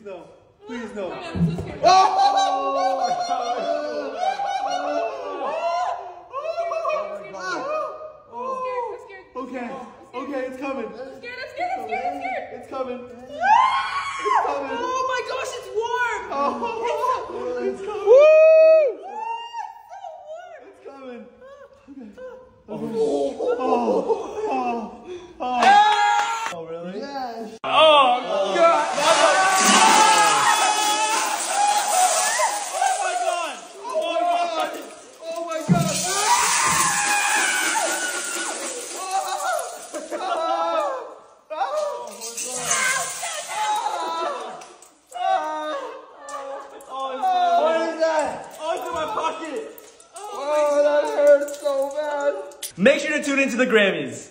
Please no. Please no. I'm so scared. Oh! Okay, okay, it's coming. I'm scared, I'm scared, I'm scared, I'm scared. It's coming. It's coming. Oh my gosh, it's warm. Oh, it's coming. Woo! It's so warm. It's coming. Ah. Okay. Ah. Oh. oh. Make sure to tune into the Grammys.